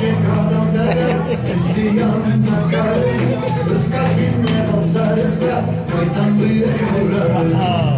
que kadar Ziyanına karışır Rızka bilmeyen asar rızka Koytan duyuyor